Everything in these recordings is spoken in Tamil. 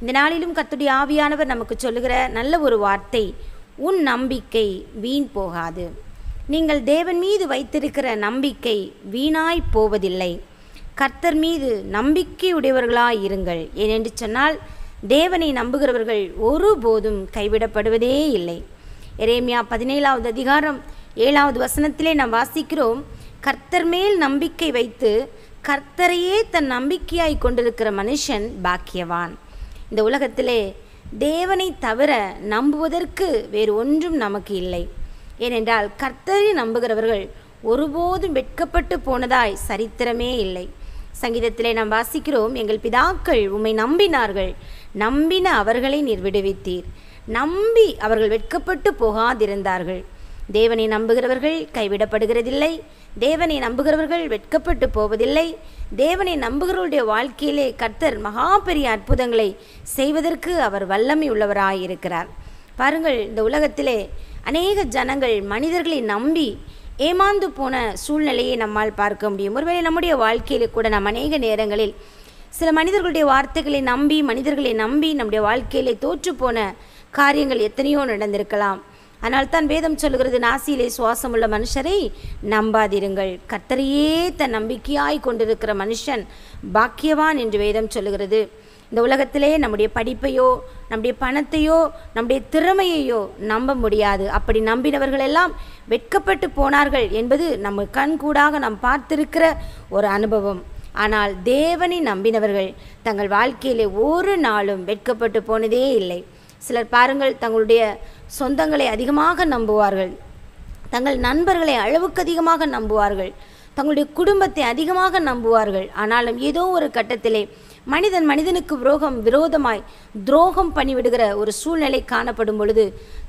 இந்த நாளிலும் கத்துடைய ஆவியானவர் நமக்கு சொல்லுகிற நல்ல ஒரு வார்த்தை உன் நம்பிக்கை வீண் போகாது. நீங்கள் தேவன் மீது வைத்திருக்கிற நம்பிக்கை வீணாய் போவதில்லை. கர்த்தர் மீது நம்பிக்கையுடையவர்களாய் இருங்கள். ஏனென்று சொன்னால் தேவனை நம்புகிறவர்கள் ஒருபோதும் கைவிடப்படுவதே இல்லை. எரேமியா பதினேழாவது அதிகாரம் ஏழாவது வசனத்திலே நாம் வாசிக்கிறோம் கர்த்தர் மேல் நம்பிக்கை வைத்து கர்த்தரையே தன் நம்பிக்கையாய் கொண்டிருக்கிற மனுஷன் பாக்கியவான். இந்த உலகத்திலே தேவனை தவிர நம்புவதற்கு வேறு ஒன்றும் நமக்கு இல்லை. ஏனென்றால் கர்த்தரை நம்புகிறவர்கள் ஒருபோதும் வெட்கப்பட்டு போனதாய் சரித்திரமே இல்லை. சங்கீதத்திலே நாம் வாசிக்கிறோம் எங்கள் பிதாக்கள் உம்மை நம்பினார்கள் நம்பின அவர்களை நீர் விடுவித்தீர். நம்பி அவர்கள் வெட்கப்பட்டு போகாதிருந்தார்கள். தேவனை நம்புகிறவர்கள் கைவிடப்படுகிறதில்லை தேவனை நம்புகிறவர்கள் வெட்கப்பட்டு போவதில்லை. தேவனை நம்புகிறவருடைய வாழ்க்கையிலே கர்த்தர் மகா பெரிய அற்புதங்களை செய்வதற்கு அவர் வல்லமை உள்ளவராயிருக்கிறார். பாருங்கள் இந்த உலகத்திலே அநேக ஜனங்கள் மனிதர்களை நம்பி ஏமாந்து போன சூழ்நிலையை நம்மால் பார்க்க முடியும். ஒருவேளை நம்முடைய வாழ்க்கையிலே கூட நாம் அநேக நேரங்களில் சில மனிதர்களுடைய வார்த்தைகளை நம்பி மனிதர்களை நம்பி நம்முடைய வாழ்க்கையிலே தோற்று போன காரியங்கள் எத்தனையோ நடந்திருக்கலாம். ஆனால் தான் வேதம் சொல்லுகிறது நாசியிலே சுவாசமுள்ள மனுஷரை நம்பாதிருங்கள். கர்த்தரையே தன் நம்பிக்கையாய் கொண்டிருக்கிற மனுஷன் பாக்கியவான் என்று வேதம் சொல்லுகிறது. இந்த உலகத்திலே நம்முடைய படிப்பையோ நம்முடைய பணத்தையோ நம்முடைய திறமையையோ நம்ப முடியாது. அப்படி நம்பினவர்கள் எல்லாம் வெட்கப்பட்டு போனார்கள் என்பது நம்ம கண்கூடாக நாம் பார்த்திருக்கிற ஒரு அனுபவம். ஆனால் தேவனை நம்பினவர்கள் தங்கள் வாழ்க்கையிலே ஒரு நாளும் வெட்கப்பட்டு போனதே இல்லை. சிலர் பாருங்கள் தங்களுடைய சொந்தங்களை அதிகமாக நம்புவார்கள். தங்கள் நண்பர்களை அளவுக்கு அதிகமாக நம்புவார்கள். தங்களுடைய குடும்பத்தை அதிகமாக நம்புவார்கள். ஆனாலும் ஏதோ ஒரு கட்டத்திலே மனிதன் மனிதனுக்கு விரோகம் விரோதமாய் துரோகம் பண்ணிவிடுகிற ஒரு சூழ்நிலை காணப்படும் பொழுது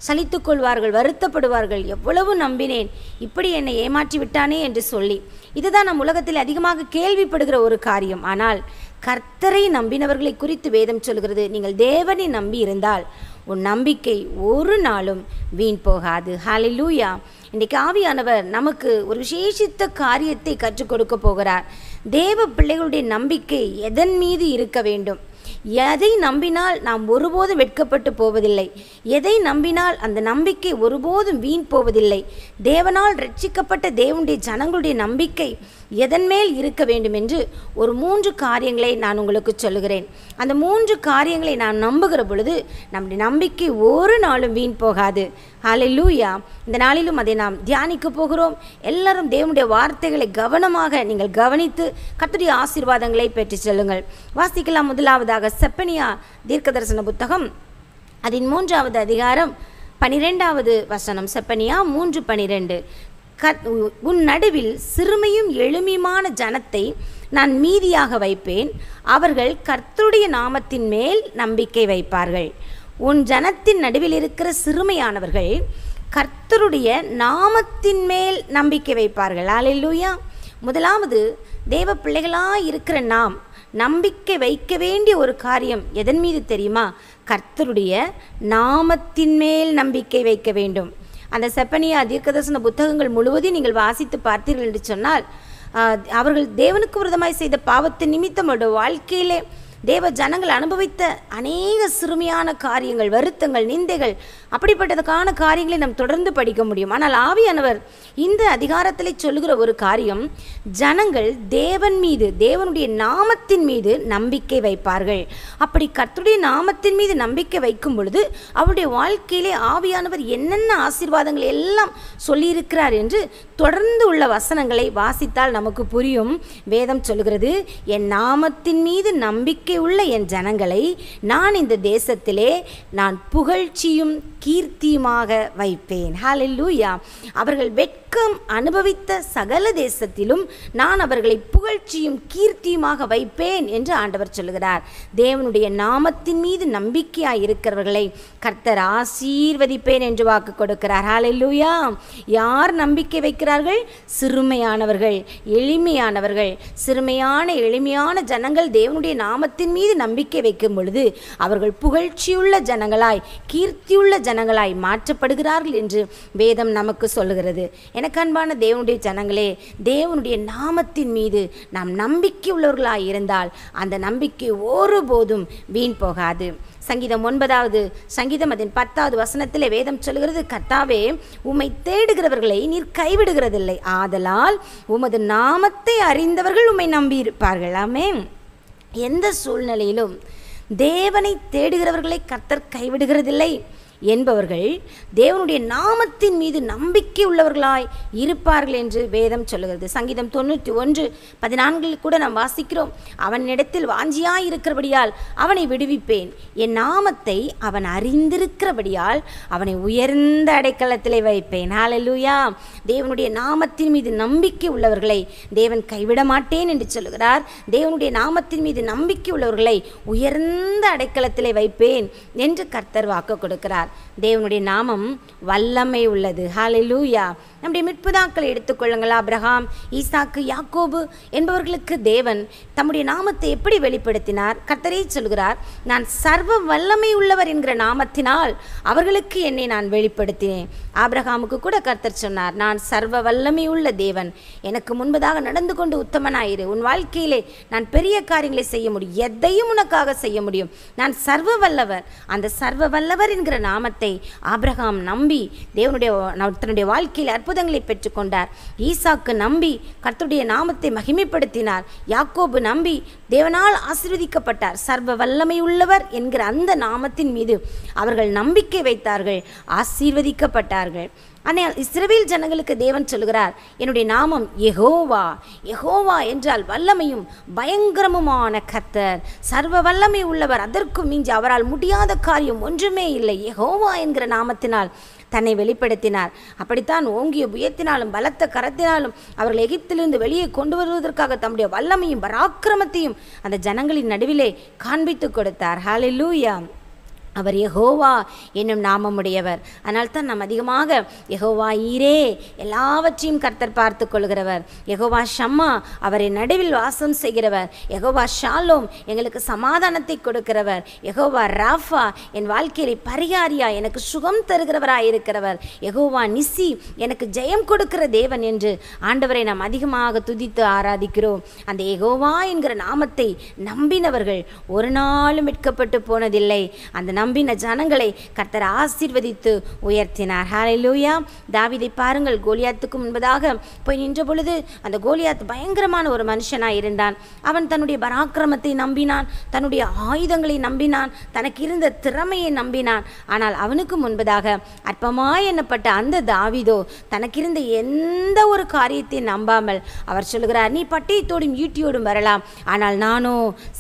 சலித்து கொள்வார்கள் வருத்தப்படுவார்கள். எவ்வளவு நம்பினேன் இப்படி என்னை ஏமாற்றி விட்டானே என்று சொல்லி. இதுதான் நம் உலகத்தில் அதிகமாக கேள்விப்படுகிற ஒரு காரியம். ஆனால் கர்த்தரை நம்பினவர்களை குறித்து வேதம் சொல்கிறது நீங்கள் தேவனை நம்பி இருந்தால் உன் நம்பிக்கை ஒரு நாளும் வீண் போகாது. ஹalleluya இன்றைக்கு ஆவியானவர் நமக்கு ஒரு விசேஷித்த காரியத்தை கற்றுக் கொடுக்க போகிறார். தேவ பிள்ளைகளுடைய நம்பிக்கை எதன் மீது இருக்க வேண்டும்? எதை நம்பினால் நாம் ஒருபோதும் வெட்கப்பட்டு போவதில்லை? எதை நம்பினால் அந்த நம்பிக்கை ஒருபோதும் வீண் போவதில்லை? தேவனால் ரட்சிக்கப்பட்ட தேவனுடைய ஜனங்களுடைய நம்பிக்கை எதன் மேல் இருக்க வேண்டும் என்று ஒரு மூன்று காரியங்களை நான் உங்களுக்கு சொல்லுகிறேன். அந்த மூன்று காரியங்களை நான் நம்புகிற பொழுது நம்முடைய நம்பிக்கை ஒரு நாளும் வீண் போகாது. ஹalleluya இந்த நாளிலும் அதை நாம் தியானிக்க போகிறோம். எல்லாரும் தேவனுடைய வார்த்தைகளை கவனமாக நீங்கள் கவனித்து கத்துடைய ஆசீர்வாதங்களை பெற்றுச் செல்லுங்கள். வாசிக்கலாம் முதலாவதாக செப்பனியா தீர்க்கதரிசன புத்தகம். அதன் மூன்றாவது அதிகாரம் பனிரெண்டாவது வசனம். செப்பனியா மூன்று பனிரெண்டு. கத் உன் நடுவில் சிறுமையும் எளிமையுமான ஜனத்தை நான் மீதியாக வைப்பேன். அவர்கள் கர்த்தருடைய நாமத்தின் மேல் நம்பிக்கை வைப்பார்கள். உன் ஜனத்தின் நடுவில் இருக்கிற சிறுமையானவர்கள் கர்த்தருடைய நாமத்தின் மேல் நம்பிக்கை வைப்பார்கள். அல்லேலூயா முதலாவது தேவ பிள்ளைகளாக இருக்கிற நாம் நம்பிக்கை வைக்க வேண்டிய ஒரு காரியம் எதன் மீது தெரியுமா? கர்த்தருடைய நாமத்தின் மேல் நம்பிக்கை வைக்க வேண்டும். அந்த செப்பனியா தீர்க்கதர்சன புத்தகங்கள் முழுவதையும் நீங்கள் வாசித்து பார்த்தீர்கள் என்று சொன்னால் ஆஹ், அவர்கள் தேவனுக்கு விரதமாய் செய்த பாவத்து நிமித்தம் அவருடைய வாழ்க்கையிலே தேவ ஜனங்கள் அனுபவித்த அநேக சிறுமியான காரியங்கள் வருத்தங்கள் நிந்தைகள் அப்படிப்பட்டதுக்கான காரியங்களை நாம் தொடர்ந்து படிக்க முடியும். ஆனால் ஆவியானவர் இந்த அதிகாரத்தில் சொல்லுகிற ஒரு காரியம் ஜனங்கள் தேவன் மீது தேவனுடைய நாமத்தின் மீது நம்பிக்கை வைப்பார்கள். அப்படி கர்த்தருடைய நாமத்தின் மீது நம்பிக்கை வைக்கும் பொழுது அவருடைய வாழ்க்கையிலே ஆவியானவர் என்னென்ன ஆசீர்வாதங்கள் எல்லாம் சொல்லியிருக்கிறார் என்று தொடர்ந்து உள்ள வசனங்களை வாசித்தால் நமக்கு புரியும். வேதம் சொல்கிறது என் நாமத்தின் மீது நம்பிக்கை உள்ள என் ஜனங்களை நான் இந்த தேசத்திலே நான் புகழ்ச்சியும் கீர்த்தியுமாக வைப்பேன். ஹalleluya அவர்கள் வெட்கம் அனுபவித்த சகல தேசத்திலும் நான் அவர்களை புகழ்ச்சியும் கீர்த்தியுமாக வைப்பேன் என்று ஆண்டவர் சொல்லுகிறார். தேவனுடைய நாமத்தின் மீது நம்பிக்கையாக இருக்கிறவர்களை கர்த்தர் ஆசீர்வதிப்பேன் என்று வாக்கு கொடுக்கிறார். ஹalleluya யார் நம்பிக்கை வைக்கிறார்கள்? சிறுமையானவர்கள் எளிமையானவர்கள். சிறுமையான எளிமையான ஜனங்கள் தேவனுடைய நாமத்தின் நாமத்தின் மீது நம்பிக்கை வைக்கும் பொழுது அவர்கள் புகழ்ச்சியுள்ள ஜனங்களாய் கீர்த்தியுள்ள ஜனங்களாய் மாற்றப்படுகிறார்கள் என்று வேதம் நமக்கு சொல்லுகிறது. எனக்கு அன்பான தேவனுடைய ஜனங்களே தேவனுடைய நாமத்தின் மீது நாம் நம்பிக்கை உள்ளவர்களாய் இருந்தால் அந்த நம்பிக்கை ஒருபோதும் வீண் போகாது. சங்கீதம் ஒன்பதாவது சங்கீதம் அதன் பத்தாவது வசனத்திலே வேதம் சொல்கிறது கர்த்தாவே உம்மை தேடுகிறவர்களை நீர் கைவிடுகிறதில்லை. ஆதலால் உமது நாமத்தை அறிந்தவர்கள் உம்மை நம்பியிருப்பார்கள். ஆமே எந்த சூழ்நிலையிலும் தேவனை தேடுகிறவர்களை கர்த்தர் கைவிடுகிறதில்லை. என்பவர்கள் தேவனுடைய நாமத்தின் மீது நம்பிக்கை உள்ளவர்களாய் இருப்பார்கள் என்று வேதம் சொல்லுகிறது. சங்கீதம் தொண்ணூற்றி ஒன்று பதினான்கில் கூட நாம் வாசிக்கிறோம் அவனிடத்தில் வாஞ்சியாய் இருக்கிறபடியால் அவனை விடுவிப்பேன். என் நாமத்தை அவன் அறிந்திருக்கிறபடியால் அவனை உயர்ந்த அடைக்கலத்திலே வைப்பேன். ஹalleluya தேவனுடைய நாமத்தின் மீது நம்பிக்கை உள்ளவர்களை தேவன் கைவிட மாட்டேன் என்று சொல்லுகிறார். தேவனுடைய நாமத்தின் மீது நம்பிக்கை உள்ளவர்களை உயர்ந்த அடைக்கலத்திலே வைப்பேன் என்று கர்த்தர் வாக்கு கொடுக்கிறார். தேவனுடைய நாமம் வல்லமை உள்ளது. ஹாலிலூயா நம்முடைய மிட்புதாக்களை எடுத்துக்கொள்ளுங்கள். அப்ரஹாம் ஈசாக்கு யாக்கோபு என்பவர்களுக்கு தேவன் தம்முடைய நாமத்தை எப்படி வெளிப்படுத்தினார்? கர்த்தரே சொல்கிறார் நான் சர்வ வல்லமை உள்ளவர் என்கிற நாமத்தினால் அவர்களுக்கு என்னை நான் வெளிப்படுத்தினேன். ஆப்ரஹாமுக்கு கூட கர்த்தர் சொன்னார் நான் சர்வ வல்லமை உள்ள தேவன். எனக்கு முன்பதாக நடந்து கொண்டு உத்தமனாயிரு. உன் வாழ்க்கையிலே நான் பெரிய காரியங்களை செய்ய முடியும். எதையும் உனக்காக செய்ய முடியும். நான் சர்வ வல்லவர். அந்த சர்வ வல்லவர் என்கிற நாமத்தை ஆப்ரஹாம் நம்பி தேவனுடைய தன்னுடைய வாழ்க்கையில் அற்புதங்களை பெற்றுக்கொண்டார். ஈசாக்கு நம்பி கர்த்துடைய நாமத்தை மகிமைப்படுத்தினார். யாக்கோபு நம்பி தேவனால் ஆசிர்வதிக்கப்பட்டார். சர்வ வல்லமை உள்ளவர் என்கிற அந்த நாமத்தின் மீது அவர்கள் நம்பிக்கை வைத்தார்கள். ஆசீர்வதிக்கப்பட்டார்கள். ஆனால் இஸ்ரவேல் ஜனங்களுக்கு தேவன் சொல்கிறார் என்னுடைய நாமம் எகோவா எகோவா என்றால் வல்லமையும் பயங்கரமுமான கத்தர் சர்வ வல்லமை உள்ளவர் அதற்கும் மிஞ்சி அவரால் முடியாத காரியம் ஒன்றுமே இல்லை. எகோவா என்கிற நாமத்தினால் தன்னை வெளிப்படுத்தினார். அப்படித்தான் ஓங்கிய புயத்தினாலும் பலத்த கரத்தினாலும் அவர்கள் எகிப்திலிருந்து வெளியே கொண்டு வருவதற்காக தம்முடைய வல்லமையும் பராக்கிரமத்தையும் அந்த ஜனங்களின் நடுவிலே காண்பித்து கொடுத்தார். ஹாலிலூயா அவர் யகோவா என்னும் நாமமுடையவர். அதனால் தான் நாம் அதிகமாக யகோவா ஈரே எல்லாவற்றையும் கர்த்தர் பார்த்து கொள்கிறவர். யெகோவா ஷம்மா அவரை நடுவில் வாசம் செய்கிறவர். யகோவா ஷாலோம் எங்களுக்கு சமாதானத்தை கொடுக்கிறவர். யகோவா ராஃபா என் வாழ்க்கையிலே பரிகாரியா எனக்கு சுகம் தருகிறவராய் இருக்கிறவர். யெகோவா நிசி எனக்கு ஜெயம் கொடுக்கிற தேவன் என்று ஆண்டவரை நாம் அதிகமாக துதித்து ஆராதிக்கிறோம். அந்த யகோவா என்கிற நாமத்தை நம்பினவர்கள் ஒரு நாளும் மிட்கப்பட்டு போனதில்லை. அந்த நம்பின ஜனங்களை கர்த்தர் ஆசீர்வதித்து உயர்த்தினார். ஹாலையிலூயா தாவிதை பாருங்கள் கோலியாத்துக்கு முன்பதாக போய் நின்ற பொழுது அந்த கோலியாத் பயங்கரமான ஒரு மனுஷனாய் இருந்தான். அவன் தன்னுடைய பராக்கிரமத்தை நம்பினான் தன்னுடைய ஆயுதங்களை நம்பினான் தனக்கு இருந்த திறமையை நம்பினான். ஆனால் அவனுக்கு முன்பதாக அற்பமாய் எண்ணப்பட்ட அந்த தாவிதோ தனக்கிருந்த எந்த ஒரு காரியத்தை நம்பாமல் அவர் சொல்கிறார் நீ பட்டயத்தோடும் ஈட்டியோடும் வரலாம். ஆனால் நானோ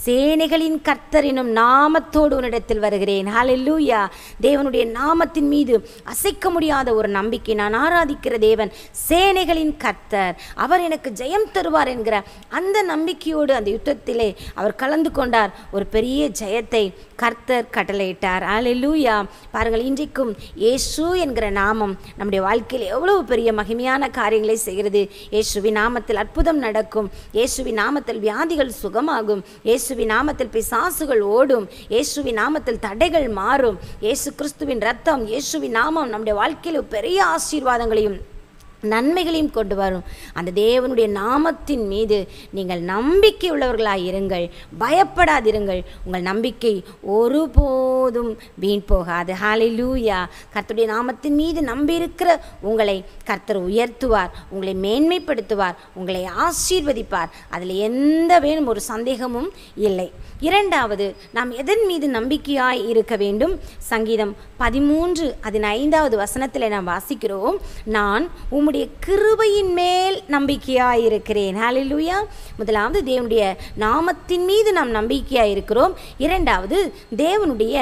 சேனைகளின் கர்த்தரினும் நாமத்தோடு உன்னிடத்தில் வருகிறேன். ஹலெல்லூயா தேவனுடைய நாமத்தின் மீது அசைக்க முடியாத ஒரு நம்பிக்கை. நான் ஆராதிக்கிற தேவன் சேனைகளின் கர்த்தர். அவர் எனக்கு ஜெயம் தருவார் என்கிற அந்த நம்பிக்கையோடு அந்த யுத்தத்திலே அவர் கலந்து கொண்டார். ஒரு பெரிய ஜெயத்தை கர்த்தர் கட்டளையிட்டார். ஹalleluya. பாருங்கள் இன்றைக்கும் இயேசு என்கிற நாமம் நம்முடைய வாழ்க்கையில் எவ்வளவு பெரிய மகிமையான காரியங்களை செய்கிறது. இயேசுவின் நாமத்தில் அற்புதம் நடக்கும். இயேசுவின் நாமத்தில் வியாதிகள் சுகமாகும். இயேசுவின் நாமத்தில் பிசாசுகள் ஓடும். இயேசுவின் நாமத்தில் தடைகள் மாறும். இயேசு கிறிஸ்துவின் ரத்தம் இயேசுவின் நாமம் நம்முடைய வாழ்க்கையில் பெரிய ஆசீர்வாதங்களையும் நன்மைகளையும் கொண்டு வரும். அந்த தேவனுடைய நாமத்தின் மீது நீங்கள் நம்பிக்கை உள்ளவர்களாக இருங்கள். பயப்படாதிருங்கள். உங்கள் நம்பிக்கை ஒருபோதும் வீண் போகாது. ஹalleluya கர்த்தருடைய நாமத்தின் மீது நம்பியிருக்கிற உங்களை கர்த்தர் உயர்த்துவார். உங்களை மேன்மைப்படுத்துவார். உங்களை ஆசீர்வதிப்பார். அதில் எந்த வேணும் ஒரு சந்தேகமும் இல்லை. இரண்டாவது நாம் எதன் மீது நம்பிக்கையாய் இருக்க வேண்டும்? சங்கீதம் பதிமூன்று அதன் ஐந்தாவது வசனத்தில் நாம் வாசிக்கிறோம். நான் உம் உம்முடைய கிருபையின் மேல் நம்பிக்கையாக இருக்கிறேன் ஹalleluya முதலாவது தேவனுடைய நாமத்தின் மீது நாம் நம்பிக்கையாக இருக்கிறோம் இரண்டாவது தேவனுடைய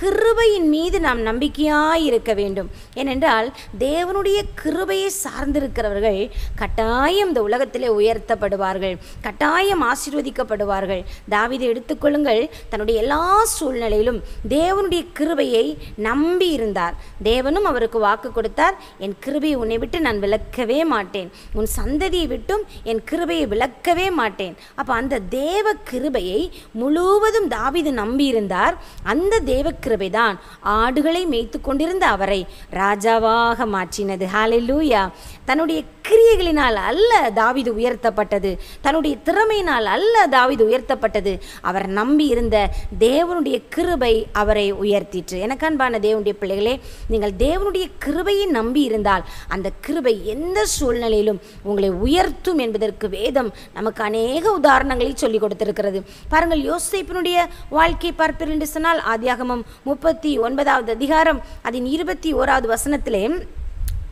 கிருபையின் மீது நாம் நம்பிக்கையாய் இருக்க வேண்டும். ஏனென்றால் தேவனுடைய கிருபையை சார்ந்திருக்கிறவர்கள் கட்டாயம் இந்த உலகத்திலே உயர்த்தப்படுவார்கள் கட்டாயம் ஆசீர்வதிக்கப்படுவார்கள். தாவிதை எடுத்துக்கொள்ளுங்கள். தன்னுடைய எல்லா சூழ்நிலையிலும் தேவனுடைய கிருபையை நம்பி இருந்தார் தேவனும் அவருக்கு வாக்கு கொடுத்தார். என் கிருபையை உன்னை விட்டு நான் விளக்கவே மாட்டேன். உன் சந்ததியை விட்டும் என் கிருபையை விளக்கவே மாட்டேன். அப்போ அந்த தேவ கிருபையை முழுவதும் தாவிது நம்பியிருந்தார். அந்த தேவ கிருபை தான் ஆடுகளை மேய்த்து கொண்டிருந்த அவரை ராஜாவாக மாற்றினது. ஹalleluya தன்னுடைய கிரியைகளினால் அல்ல தாவிது உயர்த்தப்பட்டது. தன்னுடைய திறமையினால் அல்ல தாவிது உயர்த்தப்பட்டது. அவர் நம்பி இருந்த தேவனுடைய கிருபை அவரை உயர்த்திற்று. எனக்கு அன்பான தேவனுடைய பிள்ளைகளே நீங்கள் தேவனுடைய கிருபையை நம்பி இருந்தால் அந்த கிருபை எந்த சூழ்நிலையிலும் உங்களை உயர்த்தும் என்பதற்கு வேதம் நமக்கு அநேக உதாரணங்களை சொல்லிக் கொடுத்திருக்கிறது. பாருங்கள் யோசிப்பினுடைய வாழ்க்கை பார்ப்பீர்கள் என்று சொன்னால் ஆதியாகமம் முப்பத்தி ஒன்பதாவது அதிகாரம் அதன் இருபத்தி ஓராவது வசனத்திலே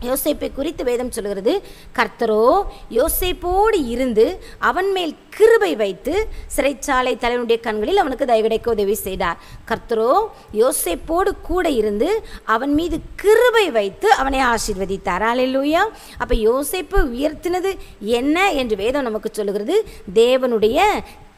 யோசேப்பை குறித்து வேதம் சொல்கிறது கர்த்தரோ யோசேப்போடு இருந்து அவன் மேல் கிருபை வைத்து சிறைச்சாலை தலைவனுடைய கண்களில் அவனுக்கு தயவிடைக்க உதவி செய்தார். கர்த்தரோ யோசேப்போடு கூட இருந்து அவன் மீது கிருபை வைத்து அவனை ஆசீர்வதித்தார். அலையிலூயா அப்போ யோசேப்பு உயர்த்தினது என்ன என்று வேதம் நமக்கு சொல்லுகிறது? தேவனுடைய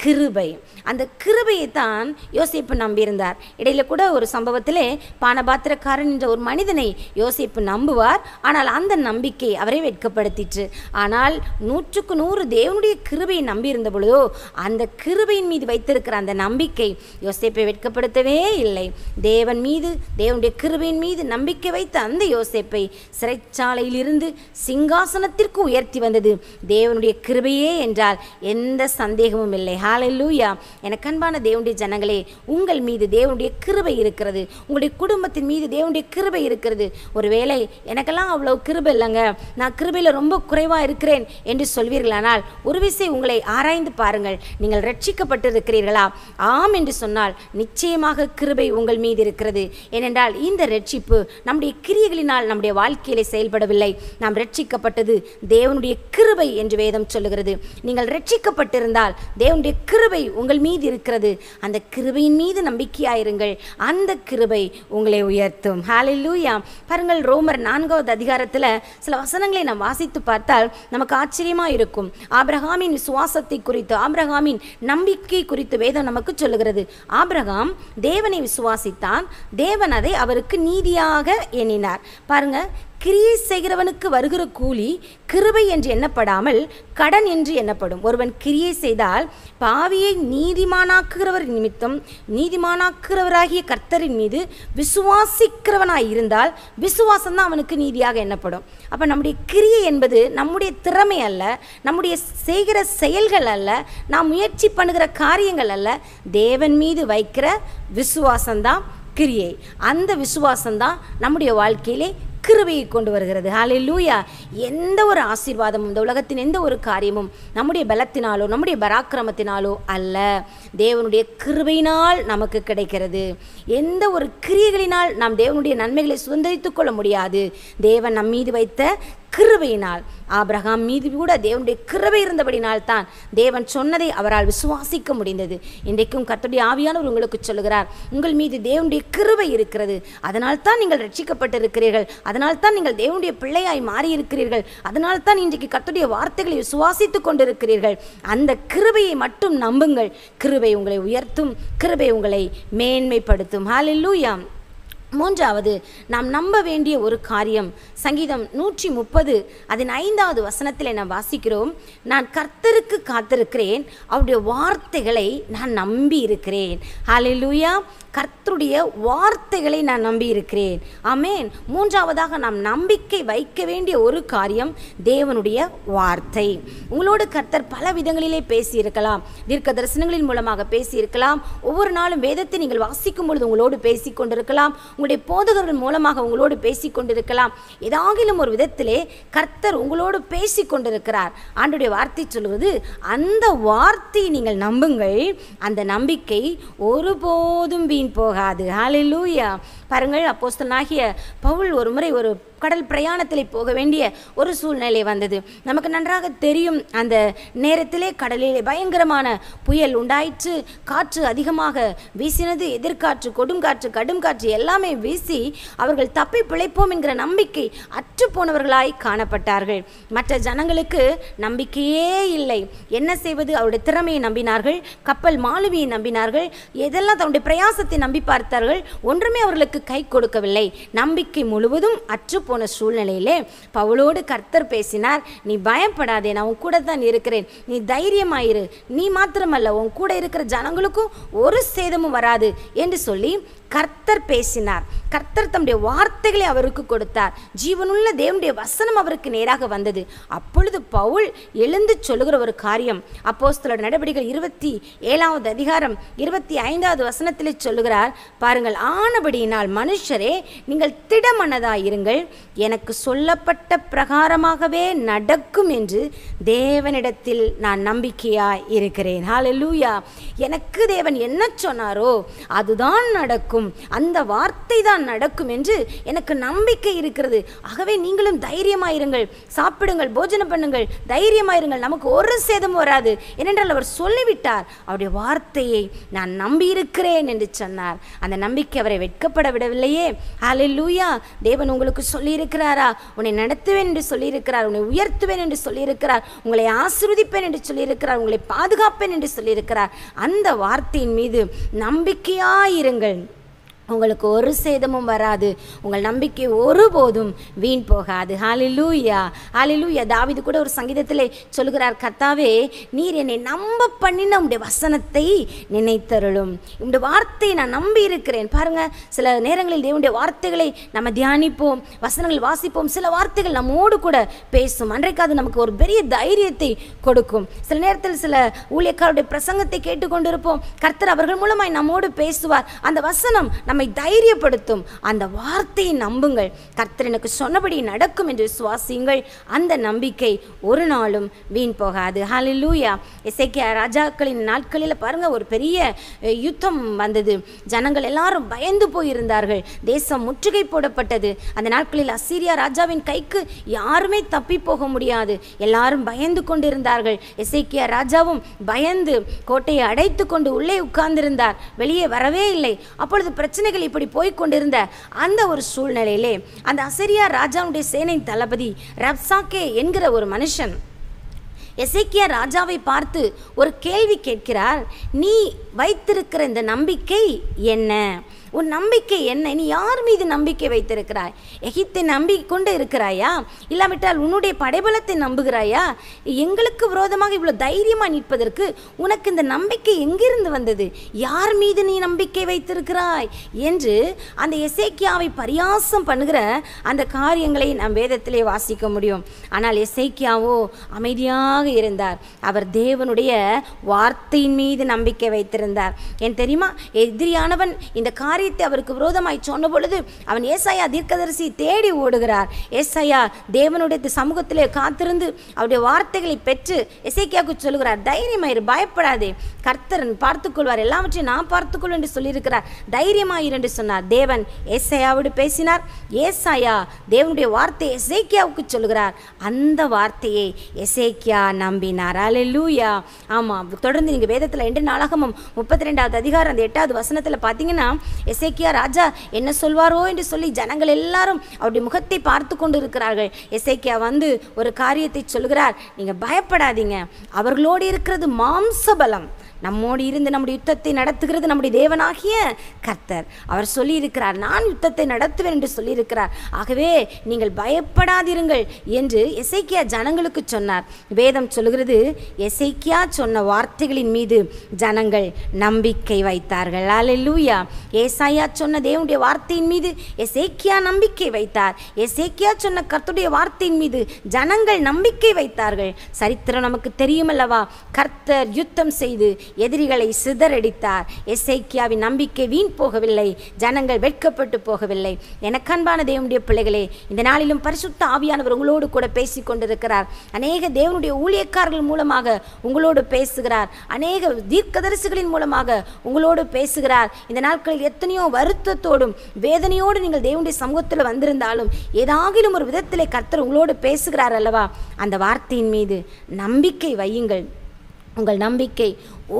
கிருபை. அந்த கிருபையை தான் யோசிப்பு நம்பியிருந்தார். இடையில கூட ஒரு சம்பவத்திலே பானபாத்திரக்காரன் என்ற ஒரு மனிதனை யோசிப்பு நம்புவார். ஆனால் அந்த நம்பிக்கை அவரை வெட்கப்படுத்திற்று. ஆனால் நூற்றுக்கு நூறு தேவனுடைய கிருபையை நம்பியிருந்த பொழுதோ அந்த கிருபையின் மீது வைத்திருக்கிற அந்த நம்பிக்கை யோசிப்பை வெட்கப்படுத்தவே இல்லை. தேவன் மீது தேவனுடைய கிருபையின் மீது நம்பிக்கை வைத்த அந்த யோசேப்பை சிறைச்சாலையிலிருந்து சிங்காசனத்திற்கு உயர்த்தி வந்தது. தேவனுடைய கிருபையே என்றால் எந்த சந்தேகமும் இல்லை. லூயா எனக்கு அன்பான தேவனுடைய ஜனங்களே உங்கள் மீது தேவனுடைய கிருபை இருக்கிறது. உங்களுடைய குடும்பத்தின் மீது தேவனுடைய கிருபை இருக்கிறது. ஒருவேளை எனக்கெல்லாம் அவ்வளோ கிருபை இல்லைங்க. நான் கிருபையில் ரொம்ப குறைவாக இருக்கிறேன் என்று சொல்வீர்களானால் ஒரு விசை உங்களை ஆராய்ந்து பாருங்கள். நீங்கள் ரட்சிக்கப்பட்டிருக்கிறீர்களா? ஆம் என்று சொன்னால் நிச்சயமாக கிருபை உங்கள் மீது இருக்கிறது. ஏனென்றால் இந்த ரட்சிப்பு நம்முடைய கிரியைகளினால் நம்முடைய வாழ்க்கையிலே செயல்படவில்லை. நாம் ரட்சிக்கப்பட்டது தேவனுடைய கிருபை என்று வேதம் சொல்லுகிறது. நீங்கள் ரட்சிக்கப்பட்டிருந்தால் தேவனுடைய கிருபை உங்கள் மீது இருக்கிறது. அந்த கிருபையின் மீது நம்பிக்கையாயிருங்கள். அந்த கிருபை உங்களை உயர்த்தும். ஹalleluya பாருங்கள் ரோமர் நான்காவது அதிகாரத்தில் சில வசனங்களை நாம் வாசித்து பார்த்தால் நமக்கு ஆச்சரியமாக இருக்கும். ஆப்ரஹாமின் விசுவாசத்தை குறித்து ஆபிரகாமின் நம்பிக்கை குறித்து வேதம் நமக்கு சொல்லுகிறது. ஆப்ரஹாம் தேவனை விசுவாசித்தான். தேவன் அதை அவருக்கு நீதியாக எண்ணினார். பாருங்கள் கிரியை செய்கிறவனுக்கு வருகிற கூலி கிருபை என்று எண்ணப்படாமல் கடன் என்று எண்ணப்படும். ஒருவன் கிரியை செய்தால் பாவியை நீதிமானாக்குகிறவர் நிமித்தம் நீதிமானாக்குகிறவராகிய கர்த்தரின் மீது விசுவாசிக்கிறவனாய் இருந்தால் விசுவாசம் தான் அவனுக்கு நீதியாக எண்ணப்படும். அப்போ நம்முடைய கிரியை என்பது நம்முடைய திறமை அல்ல நம்முடைய செய்கிற செயல்கள் அல்ல நாம் முயற்சி பண்ணுகிற காரியங்கள் அல்ல. தேவன் மீது வைக்கிற விசுவாசம்தான் கிரியை. அந்த விசுவாசம்தான் நம்முடைய வாழ்க்கையிலே கிருபையை கொண்டு வருகிறது. ஹாலே லூயா எந்த ஒரு ஆசீர்வாதமும் இந்த உலகத்தின் எந்த ஒரு காரியமும் நம்முடைய பலத்தினாலோ நம்முடைய பராக்கிரமத்தினாலோ அல்ல. தேவனுடைய கிருபையினால் நமக்கு கிடைக்கிறது. எந்த ஒரு கிரியைகளினால் நாம் தேவனுடைய நன்மைகளை சுதந்திரித்து கொள்ள முடியாது. தேவன் நம் மீது வைத்த கிருபையினால் ஆபிரகாம் மீது கூட தேவனுடைய கிருபை இருந்தபடினால் தான் தேவன் சொன்னதை அவரால் விசுவாசிக்க முடிந்தது. இன்றைக்கும் கர்த்தருடைய ஆவியானவர் உங்களுக்கு சொல்லுகிறார் உங்கள் மீது தேவனுடைய கிருபை இருக்கிறது. அதனால் தான் நீங்கள் ரட்சிக்கப்பட்டிருக்கிறீர்கள். அதனால் தான் நீங்கள் தேவனுடைய பிள்ளையாய் மாறியிருக்கிறீர்கள். அதனால் தான் இன்றைக்கு கத்துடைய வார்த்தைகளை விசுவாசித்துக் கொண்டிருக்கிறீர்கள். அந்த கிருபையை மட்டும் நம்புங்கள். கிருபை உங்களை உயர்த்தும். கிருபை உங்களை மேன்மைப்படுத்தும். ஹalleluya மூன்றாவது நாம் நம்ப வேண்டிய ஒரு காரியம். சங்கீதம் நூற்றி முப்பது அதன் ஐந்தாவது வசனத்தில் நாம் வாசிக்கிறோம் நான் கர்த்தருக்கு காத்திருக்கிறேன் அவருடைய வார்த்தைகளை நான் நம்பி இருக்கிறேன் ஹalleluya கர்த்தருடைய வார்த்தைகளை நான் நம்பி இருக்கிறேன் ஆமேன் மூன்றாவதாக நாம் நம்பிக்கை வைக்க வேண்டிய ஒரு காரியம் தேவனுடைய வார்த்தை. உங்களோடு கர்த்தர் பல விதங்களிலே பேசியிருக்கலாம். தீர்க்க தரிசனங்களின் மூலமாக பேசியிருக்கலாம். ஒவ்வொரு நாளும் வேதத்தை நீங்கள் வாசிக்கும் பொழுது உங்களோடு பேசி கொண்டிருக்கலாம் உங்களுடைய போதகர்கள் மூலமாக உங்களோடு பேசி கொண்டிருக்கலாம் ஏதாகிலும் ஒரு விதத்திலே கர்த்தர் உங்களோடு பேசி கொண்டிருக்கிறார் ஆண்டுடைய வார்த்தை சொல்வது அந்த வார்த்தையை நீங்கள் நம்புங்கள். அந்த நம்பிக்கை ஒருபோதும் வீண் போகாது. ஹalleluya பாருங்கள் அப்போஸ்தனாகிய பவுல் ஒரு முறை ஒரு கடல் பிரயாணத்தில் போக வேண்டிய ஒரு சூழ்நிலை வந்தது. நமக்கு நன்றாக தெரியும் அந்த நேரத்திலே கடலிலே பயங்கரமான புயல் உண்டாயிற்று. காற்று அதிகமாக வீசினது எதிர்காற்று கொடுங்காற்று கடும் காற்று எல்லாமே வீசி அவர்கள் தப்பி பிழைப்போம் என்கிற நம்பிக்கை அற்று போனவர்களாய் காணப்பட்டார்கள். மற்ற ஜனங்களுக்கு நம்பிக்கையே இல்லை. என்ன செய்வது? அவருடைய திறமையை நம்பினார்கள் கப்பல் மாலுமியை நம்பினார்கள் எதெல்லாம் தன்னுடைய பிரயாசத்தை நம்பி பார்த்தார்கள் ஒன்றுமே அவர்களுக்கு கை கொடுக்கவில்லை. நம்பிக்கை முழுவதும் அற்றுப்போன சூழ்நிலையிலே பவுலோடு கர்த்தர் பேசினார் நீ பயப்படாதே நான் உன் கூட தான் இருக்கிறேன். நீ தைரியமாயிரு. நீ மாத்திரமல்ல உன் கூட இருக்கிற ஜனங்களுக்கும் ஒரு சேதமும் வராது என்று சொல்லி கர்த்தர் பேசினார். கர்த்தர் தம்முடைய வார்த்தைகளை அவருக்கு கொடுத்தார். ஜீவனுள்ள தேவனுடைய வசனம் அவருக்கு நேராக வந்தது. அப்பொழுது பவுல் எழுந்து சொல்லுகிற ஒரு காரியம். அப்போஸ்தலோட நடவடிக்கைகள் இருபத்தி ஏழாவது அதிகாரம் இருபத்தி ஐந்தாவது வசனத்திலே சொல்லுகிறார் பாருங்கள் ஆனபடியினால் மனுஷரே நீங்கள் திடமனதாயிருங்கள் எனக்கு சொல்லப்பட்ட பிரகாரமாகவே நடக்கும் என்று தேவனிடத்தில் நான் நம்பிக்கையாக இருக்கிறேன். ஹalleluya எனக்கு தேவன் என்ன சொன்னாரோ அதுதான் நடக்கும். அந்த வார்த்தை தான் நடக்கும் என்று எனக்கு நம்பிக்கை இருக்கிறது. ஆகவே நீங்களும் தைரியமாயிருங்கள் சாப்பிடுங்கள் போஜனம் பண்ணுங்கள். தைரியமாயிருங்கள் நமக்கு ஒரு சேதமும் வராது. ஏனென்றால் அவர் சொல்லிவிட்டார். அவருடைய வார்த்தையை நான் நம்பியிருக்கிறேன் என்று சொன்னார். அந்த நம்பிக்கை அவரை வெட்கப்பட விடவில்லையே. லூயா தேவன் உங்களுக்கு சொல்லியிருக்கிறாரா? உன்னை நடத்துவேன் என்று சொல்லியிருக்கிறார். உன்னை உயர்த்துவேன் என்று சொல்லியிருக்கிறார். உங்களை ஆசிர்வதிப்பேன் என்று சொல்லியிருக்கிறார். உங்களை பாதுகாப்பேன் என்று சொல்லியிருக்கிறார். அந்த வார்த்தையின் மீது நம்பிக்கையாயிருங்கள். உங்களுக்கு ஒரு சேதமும் வராது. உங்கள் நம்பிக்கை ஒருபோதும் வீண் போகாது. ஹாலிலூயா ஹாலிலூயா தாவிது கூட ஒரு சங்கீதத்தில் சொல்லுகிறார் கர்த்தாவே நீர் என்னை நம்ப பண்ணின உடைய வசனத்தை நினைத்தருளும். உம்முடைய வார்த்தையை நான் நம்பி இருக்கிறேன் பாருங்க சில நேரங்களில் தேவனுடைய வார்த்தைகளை நம்ம தியானிப்போம் வசனங்கள் வாசிப்போம் சில வார்த்தைகள் நம்மோடு கூட பேசும். அன்றைக்கு அது நமக்கு ஒரு பெரிய தைரியத்தை கொடுக்கும். சில நேரத்தில் சில ஊழியக்காருடைய பிரசங்கத்தை கேட்டுக்கொண்டிருப்போம். கர்த்தர் அவர்கள் மூலமாய் நம்மோடு பேசுவார். அந்த வசனம் நம்மை தைரியப்படுத்தும். அந்த வார்த்தையை நம்புங்கள். கர்த்தர் எனக்கு சொன்னபடி நடக்கும் என்று சுவாசியுங்கள் அந்த நம்பிக்கை ஒரு நாளும் வீண் போகாது. ஹாலிலூயா இசைக்கிய ராஜாக்களின் நாட்களில் பாருங்க ஒரு பெரிய யுத்தம் வந்தது. ஜனங்கள் எல்லாரும் பயந்து போயிருந்தார்கள். தேசம் முற்றுகை போடப்பட்டது. அந்த நாட்களில் அசீரியா ராஜாவின் கைக்கு யாருமே தப்பி போக முடியாது. எல்லாரும் பயந்து கொண்டிருந்தார்கள். இசைக்கிய ராஜாவும் பயந்து கோட்டையை அடைத்து கொண்டு உள்ளே உட்கார்ந்திருந்தார். வெளியே வரவே இல்லை. அப்பொழுது பிரச்சனை பிரச்சனைகள் இப்படி போய்கொண்டிருந்த அந்த ஒரு சூழ்நிலையிலே அந்த அசரியா ராஜாவுடைய சேனை தளபதி ரப்சாக்கே என்கிற ஒரு மனுஷன் எசைக்கியா ராஜாவை பார்த்து ஒரு கேள்வி கேட்கிறார் நீ வைத்திருக்கிற இந்த நம்பிக்கை என்ன? உன் நம்பிக்கை என்ன? நீ யார் மீது நம்பிக்கை வைத்திருக்கிறாய்? எகித்தை நம்பி கொண்டு இருக்கிறாயா? இல்லாவிட்டால் உன்னுடைய படைபலத்தை நம்புகிறாயா? எங்களுக்கு விரோதமாக இவ்வளோ தைரியமாக நிற்பதற்கு உனக்கு இந்த நம்பிக்கை எங்கிருந்து வந்தது? யார் மீது நீ நம்பிக்கை வைத்திருக்கிறாய்? என்று அந்த எசேக்கியாவை பரியாசம் பண்ணுகிற அந்த காரியங்களை நாம் வேதத்திலே வாசிக்க முடியும். ஆனால் எசேக்கியாவோ அமைதியாக இருந்தார். அவர் தேவனுடைய வார்த்தையின் மீது நம்பிக்கை வைத்திருந்தார். ஏன் தெரியுமா? எதிரியானவன் இந்த காரியத்தை அவருக்கு விரோதமாய் சொன்ன பொழுது அவன் ஏசாயா தீர்க்கதரிசி தேடி ஓடுகிறார். ஏசாயா தேவனுடைய சமூகத்திலே காத்திருந்து அவருடைய வார்த்தைகளை பெற்று எசேக்கியாவுக்கு சொல்லுகிறார். தைரியமாயிரு பயப்படாதே. கர்த்தரன் பார்த்துக்கொள்வார். எல்லாவற்றையும் நான் பார்த்துக்கொள் என்று சொல்லியிருக்கிறார். தைரியமாயிரு என்று சொன்னார். தேவன் ஏசாயாவோடு பேசினார். ஏசாயா தேவனுடைய வார்த்தை எசேக்கியாவுக்கு சொல்லுகிறார். அந்த வார்த்தையை எசேக்கியா நம்பினார். அல்லேலூயா ஆமாம். தொடர்ந்து நீங்கள் வேதத்தில் ரெண்டு நாளாகமும் முப்பத்தி ரெண்டாவது அதிகாரம் அந்த எட்டாவது வசனத்தில் பார்த்தீங்கன்னா எசேக்கியா ராஜா என்ன சொல்வாரோ என்று சொல்லி ஜனங்கள் எல்லாரும் அவருடைய முகத்தை பார்த்து கொண்டு இருக்கிறார்கள் எசேக்கியா வந்து ஒரு காரியத்தை சொல்கிறார் நீங்கள் பயப்படாதீங்க. அவர்களோடு இருக்கிறது மாம்சபலம். நம்மோடு இருந்து நம்முடைய யுத்தத்தை நடத்துகிறது நம்முடைய தேவனாகிய கர்த்தர். அவர் சொல்லியிருக்கிறார் நான் யுத்தத்தை நடத்துவேன் என்று சொல்லியிருக்கிறார். ஆகவே நீங்கள் பயப்படாதிருங்கள் என்று எசைக்கியா ஜனங்களுக்கு சொன்னார். வேதம் சொல்கிறது எசைக்கியா சொன்ன வார்த்தைகளின் மீது ஜனங்கள் நம்பிக்கை வைத்தார்கள். ஏசா ஏசாயா சொன்ன தேவனுடைய வார்த்தையின் மீது எசேக்கியா நம்பிக்கை வைத்தார். எசேக்கியா சொன்ன கர்த்துடைய வார்த்தையின் மீது ஜனங்கள் நம்பிக்கை வைத்தார்கள். சரித்திரம் நமக்கு தெரியுமல்லவா? கர்த்தர் யுத்தம் செய்து எதிரிகளை சிதறடித்தார். எசேக்கியாவின் நம்பிக்கை வீண் போகவில்லை. ஜனங்கள் வெட்கப்பட்டு போகவில்லை. எனக்கு அன்பான தேவனுடைய பிள்ளைகளே இந்த நாளிலும் பரிசுத்த ஆவியானவர் உங்களோடு கூட பேசி கொண்டிருக்கிறார். அநேக தேவனுடைய ஊழியக்காரர்கள் மூலமாக உங்களோடு பேசுகிறார். அநேக தீர்க்கதரிசிகளின் மூலமாக உங்களோடு பேசுகிறார். இந்த நாட்களில் எத்தனையோ வருத்தத்தோடும் வேதனையோடு நீங்கள் தேவனுடைய சமூகத்தில் வந்திருந்தாலும் ஏதாகிலும் ஒரு விதத்தில் கர்த்தர் உங்களோடு பேசுகிறார் அல்லவா? அந்த வார்த்தையின் மீது நம்பிக்கை வையுங்கள். உங்கள் நம்பிக்கை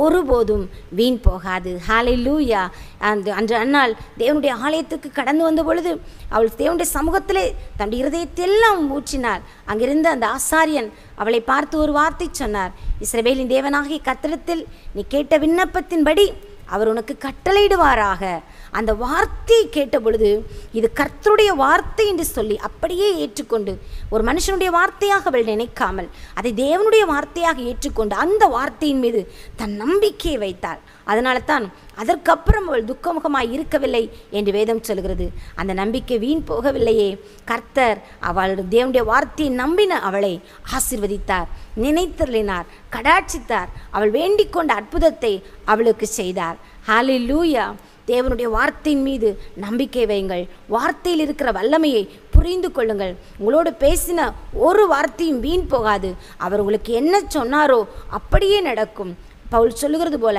ஒருபோதும் வீண் போகாது. ஹாலை லூயா அந்த அன்று அண்ணாள் தேவனுடைய ஆலயத்துக்கு கடந்து வந்த பொழுது அவள் தேவனுடைய சமூகத்திலே தன்னுடைய இருதயத்தெல்லாம் ஊற்றினார் அங்கிருந்து அந்த ஆசாரியன் அவளை பார்த்து ஒரு வார்த்தை சொன்னார். இஸ்ரவேலின் தேவனாகிய கத்திரத்தில் நீ கேட்ட விண்ணப்பத்தின்படி அவர் உனக்கு கட்டளையிடுவாராக. அந்த வார்த்தையை கேட்ட பொழுது இது கர்த்தருடைய வார்த்தை என்று சொல்லி அப்படியே ஏற்றுக்கொண்டு ஒரு மனுஷனுடைய வார்த்தையாக அவள் நினைக்காமல் அதை தேவனுடைய வார்த்தையாக ஏற்றுக்கொண்டு அந்த வார்த்தையின் மீது தன் நம்பிக்கையை வைத்தாள். அதனால தான் அதற்கப்புறம் அவள் துக்கமுகமாய் இருக்கவில்லை என்று வேதம் சொல்கிறது. அந்த நம்பிக்கை வீண் போகவில்லையே. கர்த்தர் அவள் தேவனுடைய வார்த்தையை நம்பின அவளை ஆசிர்வதித்தார் நினைத்தருளினார் கடாட்சித்தார். அவள் வேண்டிக் கொண்ட அற்புதத்தை அவளுக்கு செய்தார். ஹாலி லூயா தேவனுடைய வார்த்தையின் மீது நம்பிக்கை வையுங்கள். வார்த்தையில் இருக்கிற வல்லமையை புரிந்து கொள்ளுங்கள். உங்களோடு பேசின ஒரு வார்த்தையும் வீண் போகாது. அவர் உங்களுக்கு என்ன சொன்னாரோ அப்படியே நடக்கும். பவுல் சொல்லுகிறது போல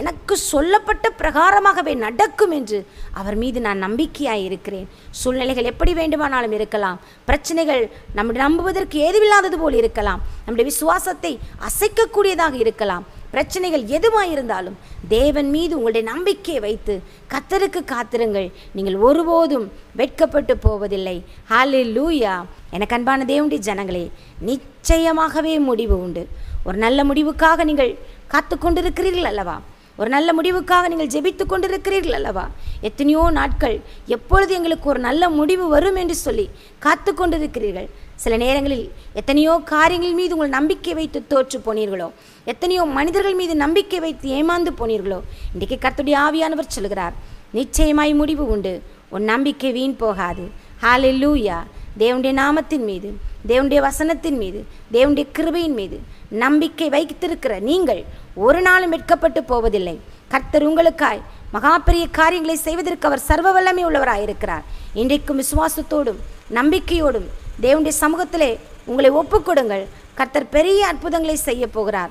எனக்கு சொல்லப்பட்ட பிரகாரமாகவே நடக்கும் என்று அவர் மீது நான் நம்பிக்கையாக இருக்கிறேன். சூழ்நிலைகள் எப்படி வேண்டுமானாலும் இருக்கலாம். பிரச்சனைகள் நம்முடைய நம்புவதற்கு ஏதுவில்லாதது போல் இருக்கலாம். நம்முடைய விசுவாசத்தை அசைக்கக்கூடியதாக இருக்கலாம். பிரச்சனைகள் எதுவாக இருந்தாலும் தேவன் மீது உங்களுடைய நம்பிக்கையை வைத்து கத்தருக்கு காத்திருங்கள். நீங்கள் ஒருபோதும் வெட்கப்பட்டு போவதில்லை. ஹாலி லூயா எனக்கு அன்பான தேவனுடைய ஜனங்களே நிச்சயமாகவே முடிவு உண்டு. ஒரு நல்ல முடிவுக்காக நீங்கள் காத்து கொண்டிருக்கிறீர்கள் அல்லவா ஒரு நல்ல முடிவுக்காக நீங்கள் ஜெபித்து கொண்டிருக்கிறீர்கள் அல்லவா எத்தனையோ நாட்கள் எப்பொழுது எங்களுக்கு ஒரு நல்ல முடிவு வரும் என்று சொல்லி காத்து கொண்டிருக்கிறீர்கள் சில நேரங்களில் எத்தனையோ காரியங்கள் மீது உங்கள் நம்பிக்கை வைத்து தோற்று போனீர்களோ எத்தனையோ மனிதர்கள் மீது நம்பிக்கை வைத்து ஏமாந்து போனீர்களோ இன்றைக்கு கத்துடைய ஆவியானவர் சொல்கிறார் நிச்சயமாய் முடிவு உண்டு. உன் நம்பிக்கை வீண் போகாது. ஹalleluya தேவனுடைய நாமத்தின் மீது தேவனுடைய வசனத்தின் மீது தேவனுடைய கிருபையின் மீது நம்பிக்கை வைத்திருக்கிற நீங்கள் ஒரு நாளும் வெட்கப்பட்டு போவதில்லை. கர்த்தர் உங்களுக்காய் மகா பெரிய காரியங்களை செய்வதற்கு அவர் சர்வ வல்லமை உள்ளவராயிருக்கிறார் இன்றைக்கும் விசுவாசத்தோடும் நம்பிக்கையோடும் தேவனுடைய சமூகத்திலே உங்களை ஒப்புக்கொடுங்கள். கர்த்தர் பெரிய அற்புதங்களை செய்ய போகிறார்.